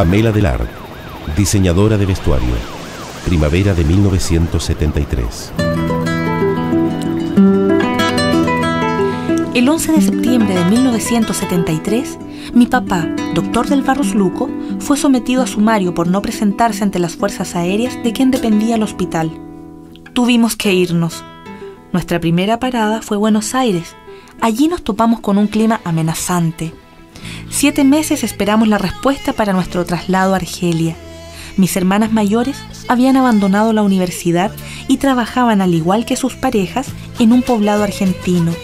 Pamela Delar, diseñadora de vestuario. Primavera de 1973. El 11 de septiembre de 1973, mi papá, doctor del Barros Luco, fue sometido a sumario por no presentarse ante las fuerzas aéreas de quien dependía el hospital. Tuvimos que irnos. Nuestra primera parada fue Buenos Aires. Allí nos topamos con un clima amenazante. Siete meses esperamos la respuesta para nuestro traslado a Argelia. Mis hermanas mayores habían abandonado la universidad y trabajaban al igual que sus parejas en un poblado argentino.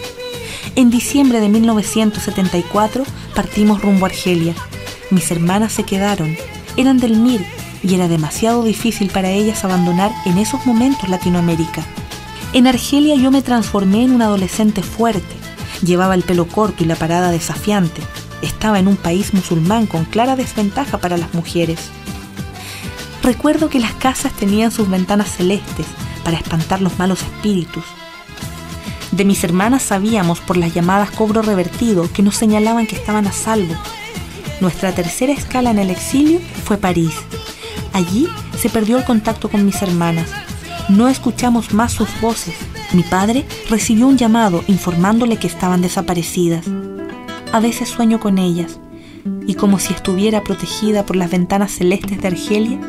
En diciembre de 1974 partimos rumbo a Argelia. Mis hermanas se quedaron, eran del MIR y era demasiado difícil para ellas abandonar en esos momentos Latinoamérica. En Argelia yo me transformé en un adolescente fuerte. Llevaba el pelo corto y la parada desafiante. Estaba en un país musulmán con clara desventaja para las mujeres. Recuerdo que las casas tenían sus ventanas celestes para espantar los malos espíritus. De mis hermanas sabíamos por las llamadas cobro revertido que nos señalaban que estaban a salvo. Nuestra tercera escala en el exilio fue París. Allí se perdió el contacto con mis hermanas. No escuchamos más sus voces. Mi padre recibió un llamado informándole que estaban desaparecidas. A veces sueño con ellas y como si estuviera protegida por las ventanas celestes de Argelia,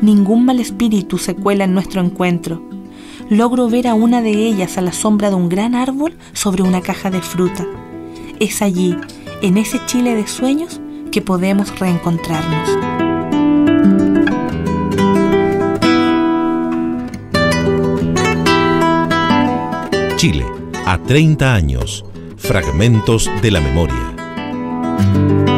ningún mal espíritu se cuela en nuestro encuentro logro ver a una de ellas a la sombra de un gran árbol sobre una caja de fruta. Es allí, en ese Chile de sueños, que podemos reencontrarnos. Chile, a 30 años. Fragmentos de la memoria.